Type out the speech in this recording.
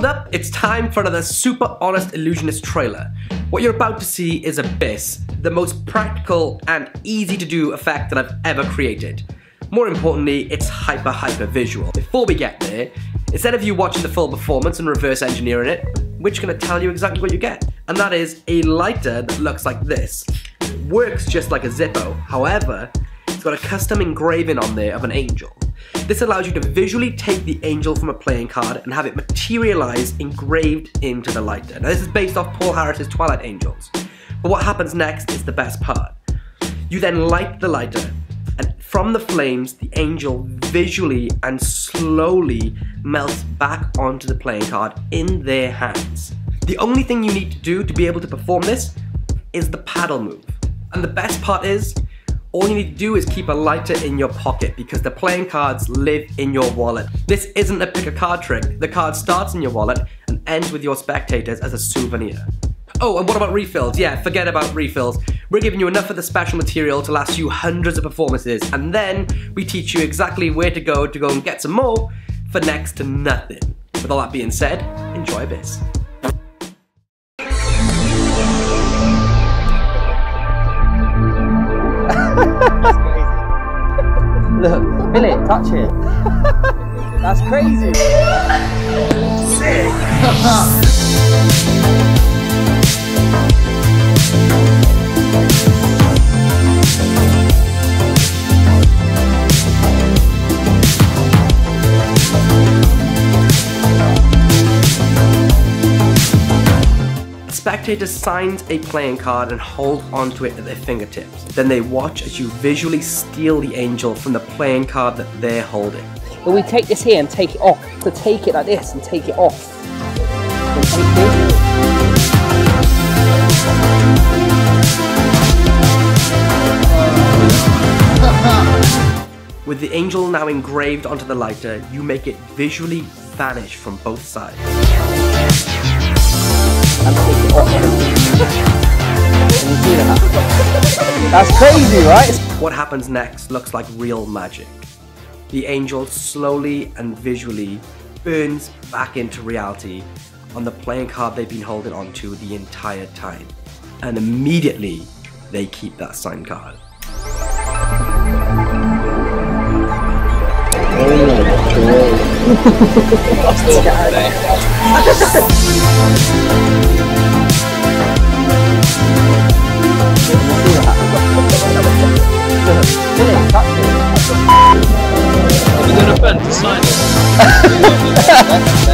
Hold up, it's time for another super honest illusionist trailer. What you're about to see is Abyss, the most practical and easy to do effect that I've ever created. More importantly, it's hyper hyper visual. Before we get there, instead of you watching the full performance and reverse engineering it, we're just gonna tell you exactly what you get. And that is a lighter that looks like this. Works just like a Zippo, however, it's got a custom engraving on there of an angel. This allows you to visually take the angel from a playing card and have it materialize engraved into the lighter. Now this is based off Paul Harris's Twilight Angels. But what happens next is the best part. You then light the lighter and from the flames, the angel visually and slowly melts back onto the playing card in their hands. The only thing you need to do to be able to perform this is the paddle move. And the best part is, all you need to do is keep a lighter in your pocket because the playing cards live in your wallet. This isn't a pick a card trick. The card starts in your wallet and ends with your spectators as a souvenir. Oh, and what about refills? Yeah, forget about refills. We're giving you enough of the special material to last you hundreds of performances, and then we teach you exactly where to go to go and get some more for next to nothing. With all that being said, enjoy this. Look, feel it, touch it. That's crazy. spectator signs a playing card and hold onto it at their fingertips. Then they watch as you visually steal the angel from the playing card that they're holding. But we take this here and take it off. To so take it like this and take it off. With the angel now engraved onto the lighter, you make it visually vanish from both sides. That's crazy, right? What happens next looks like real magic. The angel slowly and visually burns back into reality on the playing card they've been holding onto the entire time. And immediately, they keep that signed card. Oh, Have you got a pen to sign it?